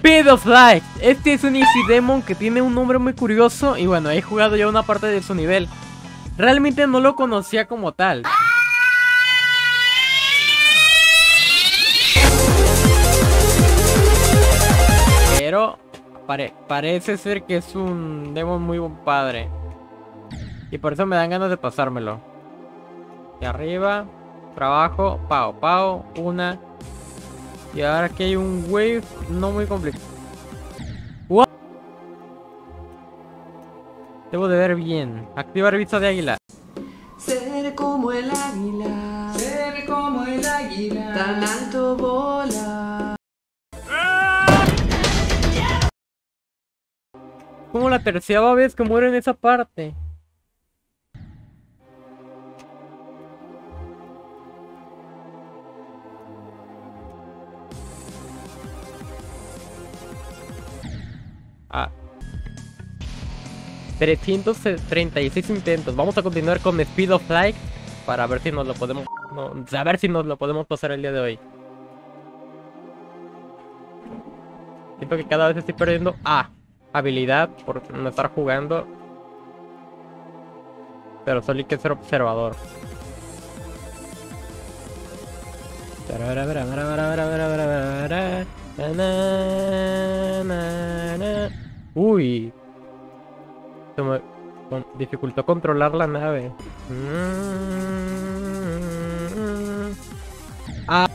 Speed of Light. Este es un Easy Demon que tiene un nombre muy curioso y bueno, he jugado ya una parte de su nivel. Realmente no lo conocía como tal. Pero parece ser que es un Demon muy buen padre. Y por eso me dan ganas de pasármelo. Y arriba, trabajo, pao, pao, una. Y ahora aquí hay un wave no muy complicado. Debo de ver bien. Activar vista de águila. Ser como el águila. Ser como el águila. Tan alto bola. Como la tercera vez que muero en esa parte. Ah. 336 intentos. Vamos a continuar con Speed of Light para ver si nos lo podemos no, a si nos lo podemos pasar el día de hoy. Siento que cada vez estoy perdiendo ah, habilidad por no estar jugando. Pero solo hay que ser observador. Uy. Se me dificultó controlar la nave. Ah.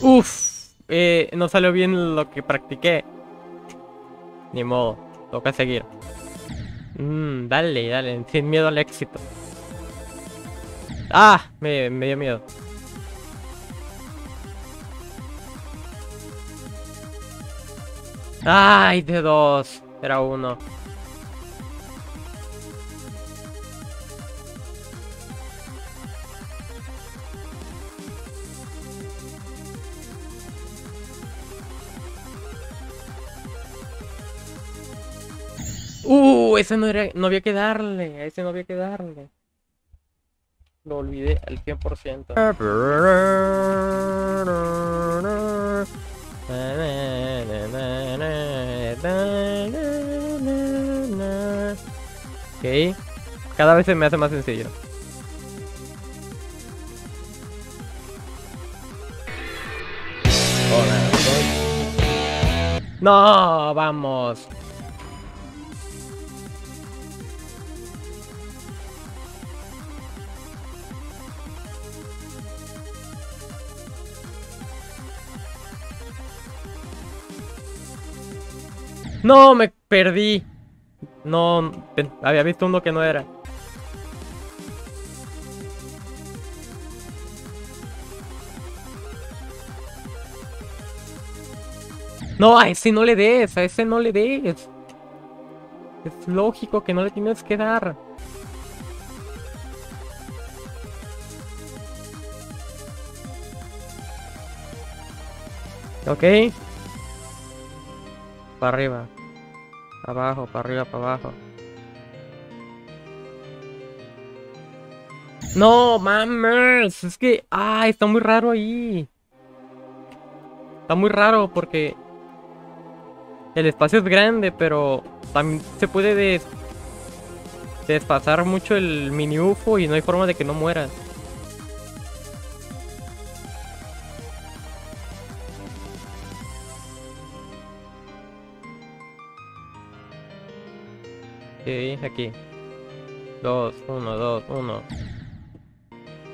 Uf, eh, no salió bien lo que practiqué. Ni modo, toca seguir. Mmm, dale, dale, sin miedo al éxito. Ah, me, me dio miedo. Ay, de dos. Era uno. Uh, ese no, era, no había que darle. Ese no había que darle. Lo olvidé al 100%. Ok. Cada vez se me hace más sencillo. No, vamos. No, me perdí. No, había visto uno que no era. No, a ese no le des, a ese no le des. Es lógico que no le tienes que dar. Ok. Para arriba. Para abajo, para arriba, para abajo. No, mames. Es que... Ah, está muy raro ahí. Está muy raro porque... El espacio es grande, pero... También se puede des... Despasar mucho el mini UFO y no hay forma de que no mueras. Sí, aquí. 2, 1, 2, 1.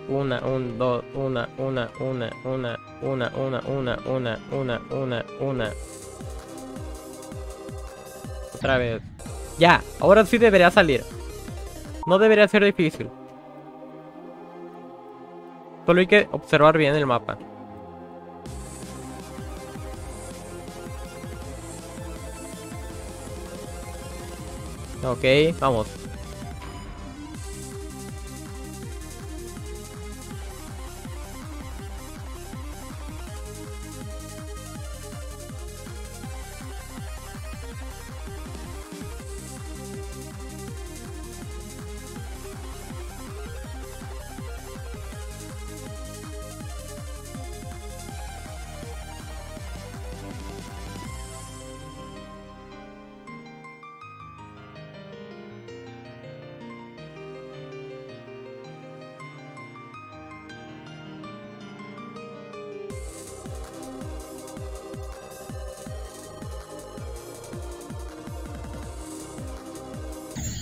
1, 1, 2, 1, 1, 1, 1, 1, 1, 1, 1, 1, 1, 1. Otra vez. Ya, ahora sí debería salir. No debería ser difícil. Solo hay que observar bien el mapa. Ok, vamos.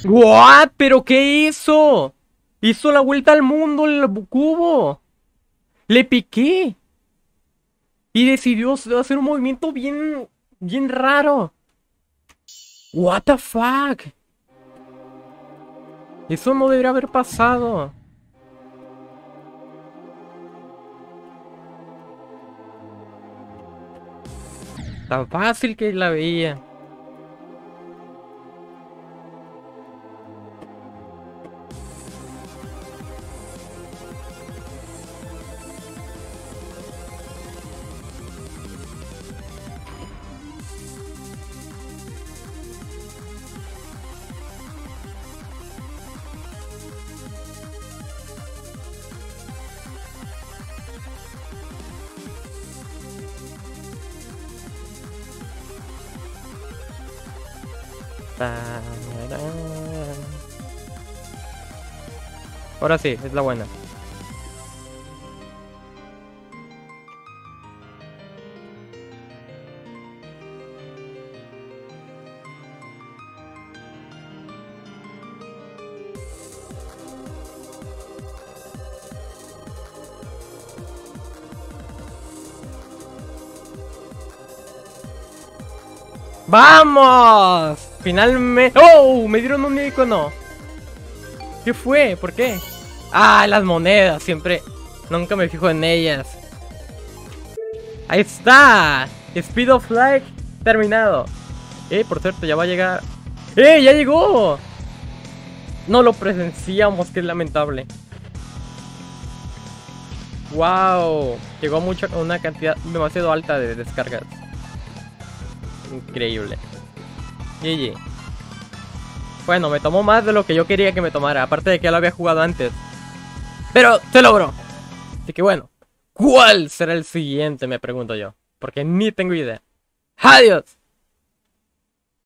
¿What? ¿Pero qué hizo? Hizo la vuelta al mundo el cubo. Le piqué. Y decidió hacer un movimiento bien... Bien raro. What the fuck? Eso no debería haber pasado. Tan fácil que la veía. Ahora sí, es la buena. ¡Vamos! Finalmente... ¡Oh! Me dieron un icono. ¿Qué fue? ¿Por qué? Ah, las monedas. Siempre... Nunca me fijo en ellas. Ahí está. Speed of Light terminado. Eh, por cierto, ya va a llegar... ¡Eh! ¡Ya llegó! No lo presenciamos, que es lamentable. ¡Wow! Llegó mucho, una cantidad demasiado alta de descargas. Increíble. GG. Bueno, me tomó más de lo que yo quería que me tomara. Aparte de que ya lo había jugado antes. Pero se logró. Así que bueno. ¿Cuál será el siguiente? Me pregunto yo. Porque ni tengo idea. ¡Adiós!